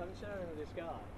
I'm sharing with this guy.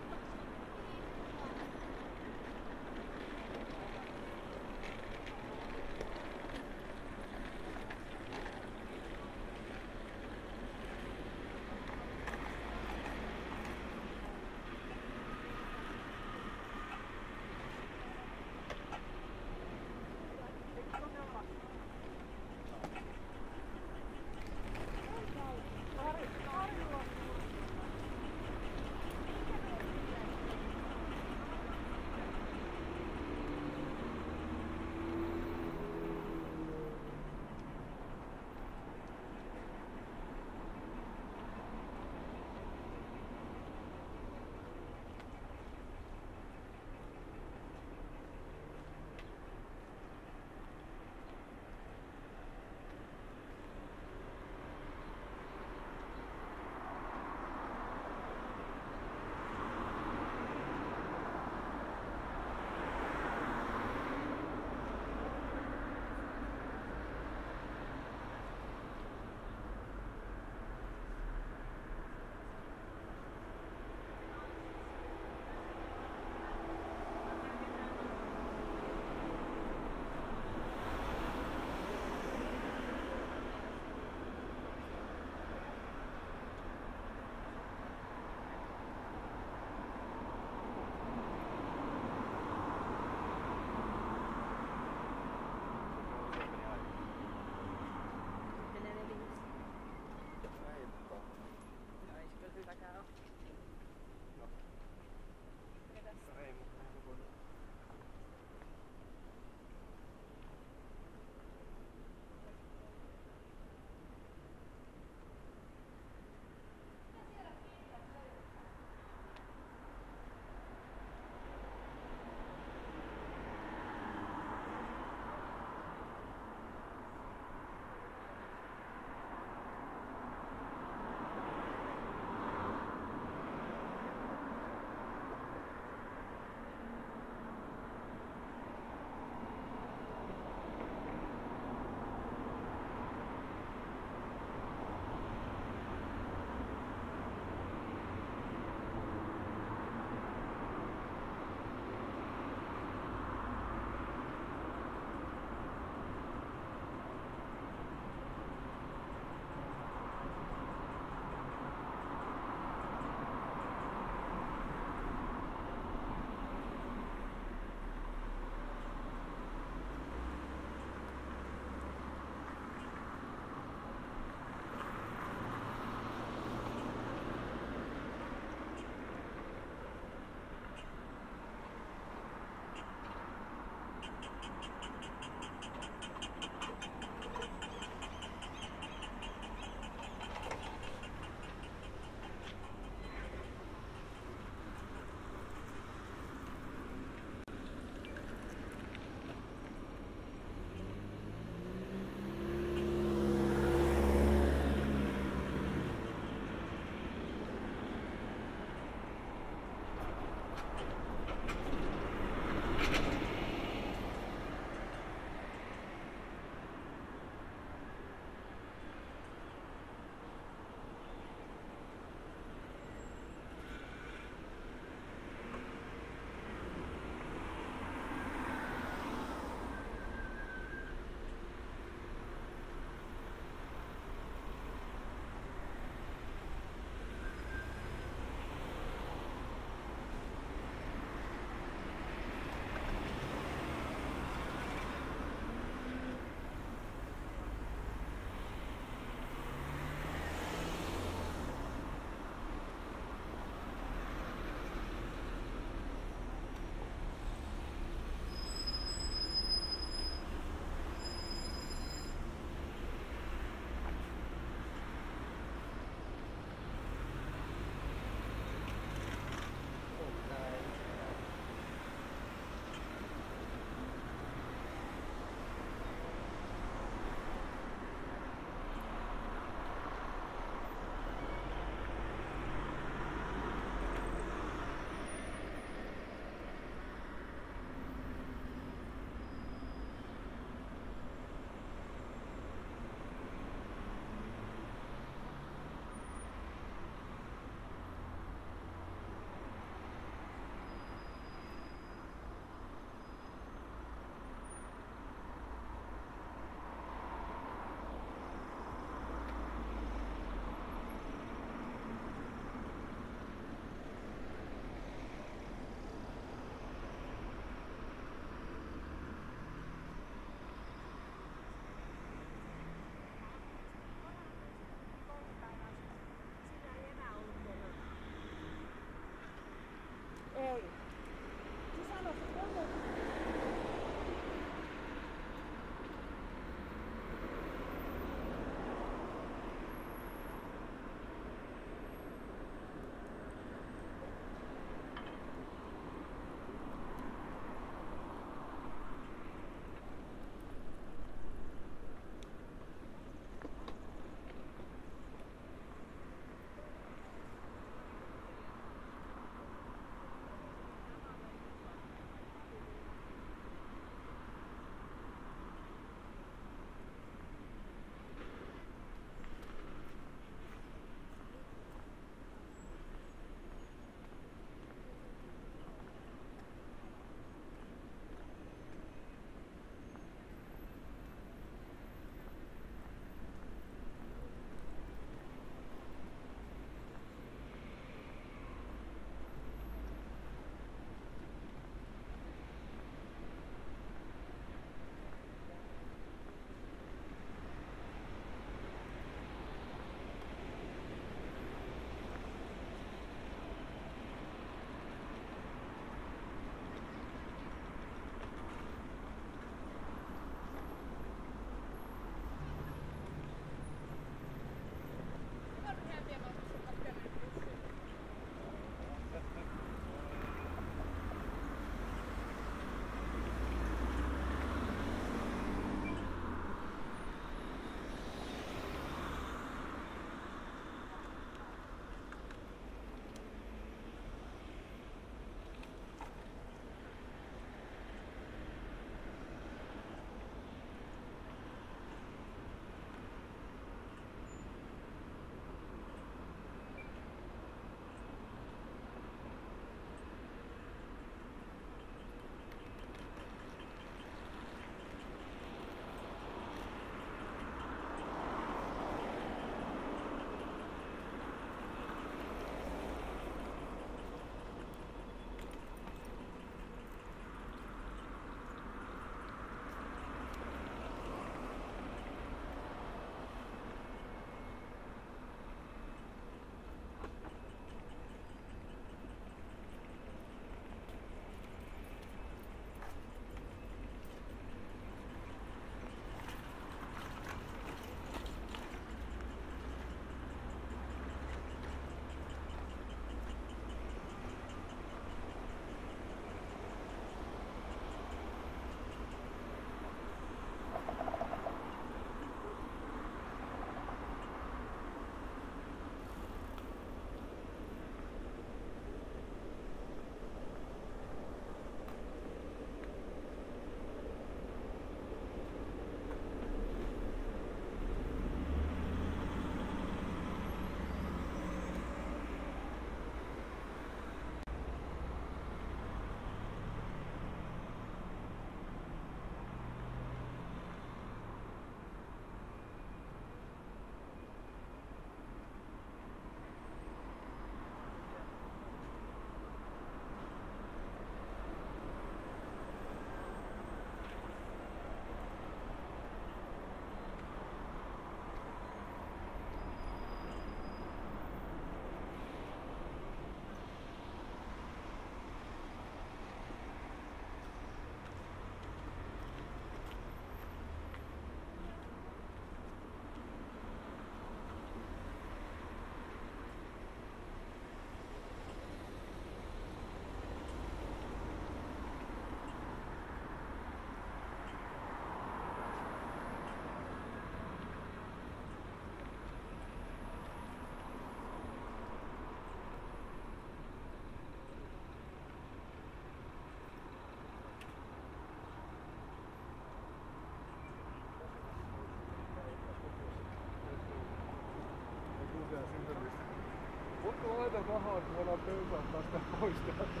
Laita rahaa, että voidaan pöysähtää sitä pois täältä.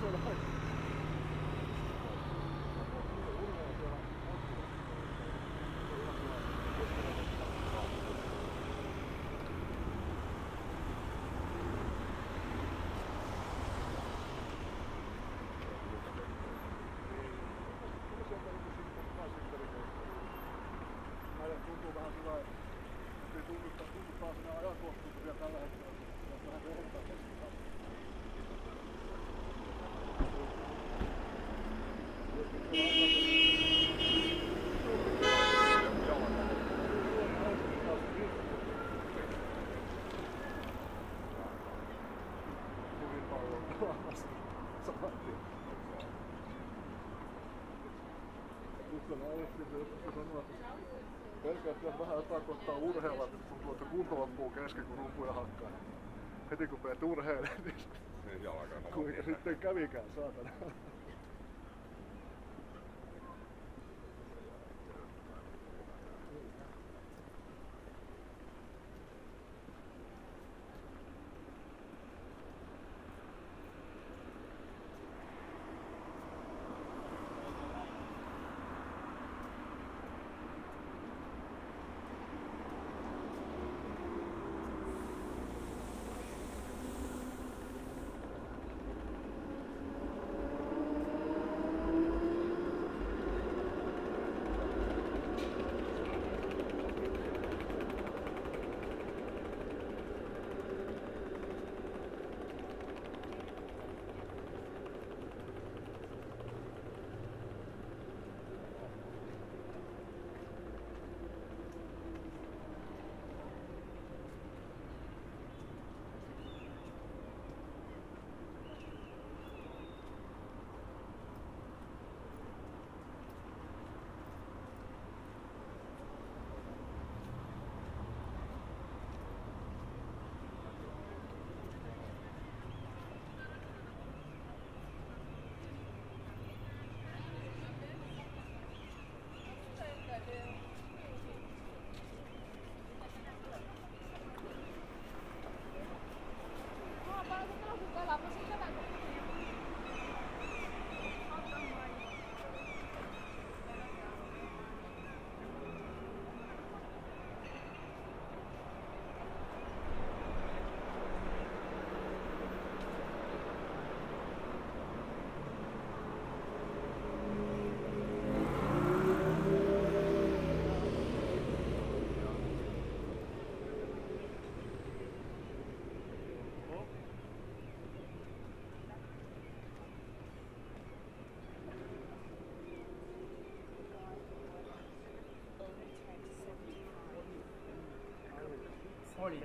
Se on aika. tuntuu vähän sillä ei tunnu, tuntuu taas enää ajankohtaisesti vielä tällä hetkellä. Se on vähän vertaa keskustaan. Pelkää, että vähän jotain kohtaa urheilla, niin tuntuu, että kunto loppuu kesken, kun rumpuja hakkaa. Heti kun menet urheilemaan, niin kuinka sitten kävikään, saatana. Holy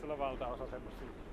sulla valtaosa jääkiekkoja.